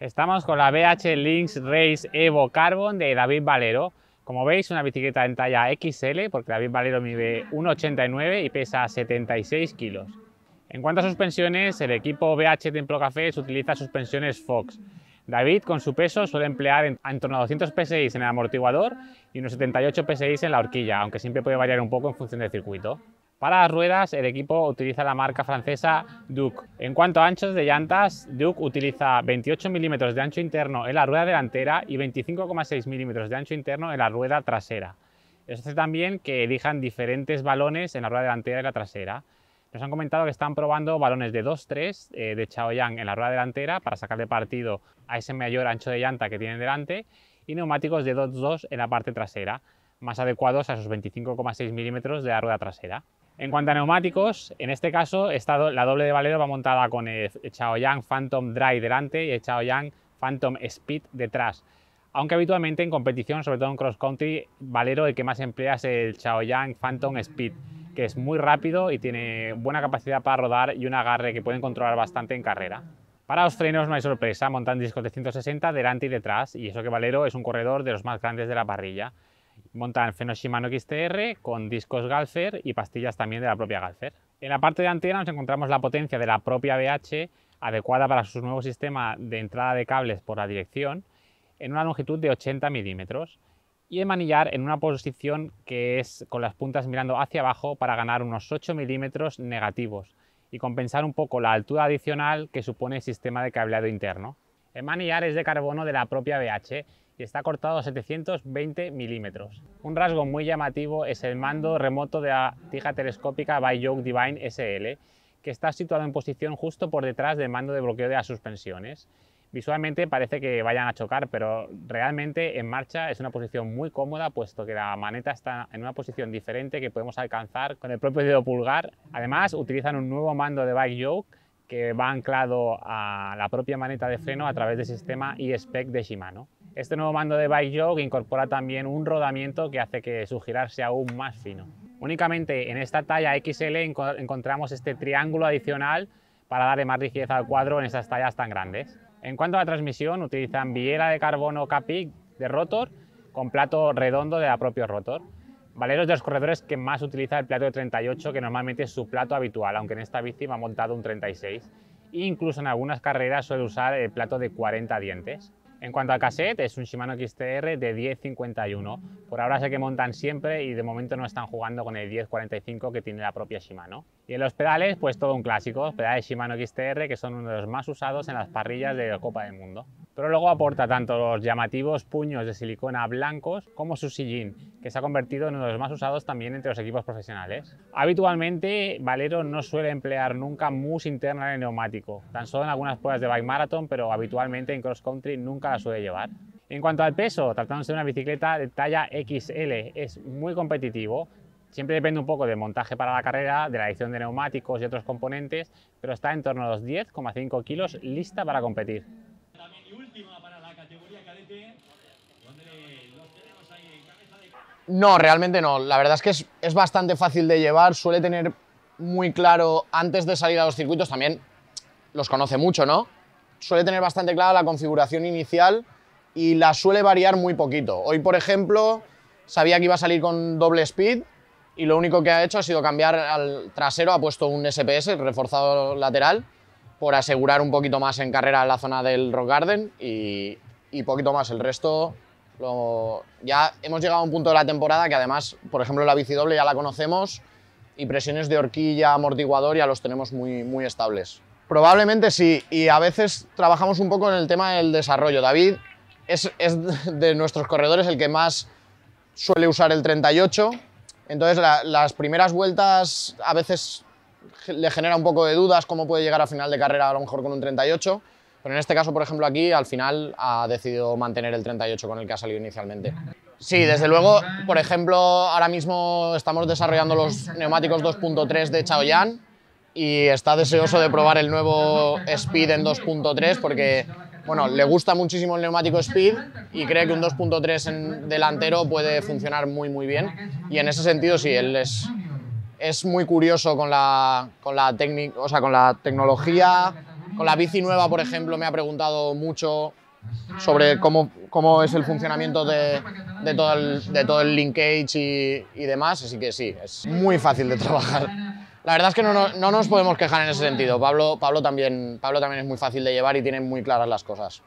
Estamos con la BH Lynx Race Evo Carbon de David Valero. Como veis, una bicicleta en talla XL, porque David Valero mide 1,89 y pesa 76 kilos. En cuanto a suspensiones, el equipo BH Templo Café utiliza suspensiones Fox. David, con su peso, suele emplear en, en torno a 200 PSI en el amortiguador y unos 78 PSI en la horquilla, aunque siempre puede variar un poco en función del circuito. Para las ruedas, el equipo utiliza la marca francesa Duke. En cuanto a anchos de llantas, Duke utiliza 28 milímetros de ancho interno en la rueda delantera y 25,6 milímetros de ancho interno en la rueda trasera. Eso hace también que elijan diferentes balones en la rueda delantera y la trasera. Nos han comentado que están probando balones de 2-3 eh, de Chaoyang en la rueda delantera para sacarle partido a ese mayor ancho de llanta que tienen delante y neumáticos de 2-2 en la parte trasera, más adecuados a esos 25,6 milímetros de la rueda trasera. En cuanto a neumáticos, en este caso la doble de Valero va montada con el Chaoyang Phantom Dry delante y el Chaoyang Phantom Speed detrás. Aunque habitualmente en competición, sobre todo en cross country, Valero el que más emplea es el Chaoyang Phantom Speed, que es muy rápido y tiene buena capacidad para rodar y un agarre que pueden controlar bastante en carrera. Para los frenos no hay sorpresa, montan discos de 160 delante y detrás, y eso que Valero es un corredor de los más grandes de la parrilla. Montan frenos Shimano XTR con discos Galfer y pastillas también de la propia Galfer. En la parte delantera nos encontramos la potencia de la propia BH, adecuada para su nuevo sistema de entrada de cables por la dirección, en una longitud de 80 milímetros y el manillar en una posición que es con las puntas mirando hacia abajo para ganar unos 8 milímetros negativos y compensar un poco la altura adicional que supone el sistema de cableado interno. El manillar es de carbono de la propia BH y está cortado a 720 milímetros. Un rasgo muy llamativo es el mando remoto de la tija telescópica by Yoke Divine SL, que está situado en posición justo por detrás del mando de bloqueo de las suspensiones. Visualmente parece que vayan a chocar, pero realmente en marcha es una posición muy cómoda, puesto que la maneta está en una posición diferente que podemos alcanzar con el propio dedo pulgar. Además, utilizan un nuevo mando de bike yoke que va anclado a la propia maneta de freno a través del sistema e-spec de Shimano. Este nuevo mando de Bike Yoke incorpora también un rodamiento que hace que su girar sea aún más fino. Únicamente en esta talla XL encontramos este triángulo adicional para darle más rigidez al cuadro en estas tallas tan grandes. En cuanto a la transmisión, utilizan viera de carbono Capic de rotor con plato redondo de la propio rotor. Valero es de los corredores que más utiliza el plato de 38, que normalmente es su plato habitual, aunque en esta bici ha montado un 36. E incluso en algunas carreras suele usar el plato de 40 dientes. En cuanto al cassette, es un Shimano XTR de 1051. Por ahora sé que montan siempre y de momento no están jugando con el 1045 que tiene la propia Shimano. Y en los pedales, pues todo un clásico, pedales Shimano XTR que son uno de los más usados en las parrillas de la Copa del Mundo. Pero luego aporta tanto los llamativos puños de silicona blancos como su sillín, que se ha convertido en uno de los más usados también entre los equipos profesionales. Habitualmente, Valero no suele emplear nunca mousse interna en el neumático, tan solo en algunas pruebas de bike marathon, pero habitualmente en cross country nunca la suele llevar. En cuanto al peso, tratándose de una bicicleta de talla XL, es muy competitivo, Siempre depende un poco del montaje para la carrera, de la edición de neumáticos y otros componentes, pero está en torno a los 10,5 kilos lista para competir. No, realmente no. La verdad es que es, bastante fácil de llevar, suele tener muy claro antes de salir a los circuitos, también los conoce mucho, ¿no? Suele tener bastante clara la configuración inicial y la suele variar muy poquito. Hoy, por ejemplo, sabía que iba a salir con doble speed y lo único que ha hecho ha sido cambiar al trasero, ha puesto un SPS, reforzado lateral, por asegurar un poquito más en carrera la zona del Rock Garden y, y poquito más. El resto ya hemos llegado a un punto de la temporada que además, por ejemplo, la bici doble ya la conocemos y presiones de horquilla, amortiguador ya los tenemos muy, muy estables. Probablemente sí, y a veces trabajamos un poco en el tema del desarrollo. David es, es de nuestros corredores el que más suele usar el 38, entonces las primeras vueltas a veces le genera un poco de dudas cómo puede llegar a final de carrera a lo mejor con un 38, pero en este caso, por ejemplo, aquí al final ha decidido mantener el 38 con el que ha salido inicialmente. Sí, desde luego, por ejemplo, ahora mismo estamos desarrollando los neumáticos 2.3 de Chaoyan y está deseoso de probar el nuevo Speed en 2.3 porque bueno, le gusta muchísimo el neumático Speed y cree que un 2.3 en delantero puede funcionar muy muy bien y en ese sentido sí, él es, es muy curioso con la, con la, o sea, con la tecnología Con la bici nueva, por ejemplo, me ha preguntado mucho sobre cómo, es el funcionamiento de, todo, el, linkage y, demás, así que sí, es muy fácil de trabajar. La verdad es que no, no, no nos podemos quejar en ese sentido. Pablo, Pablo, también, Pablo también es muy fácil de llevar y tiene muy claras las cosas.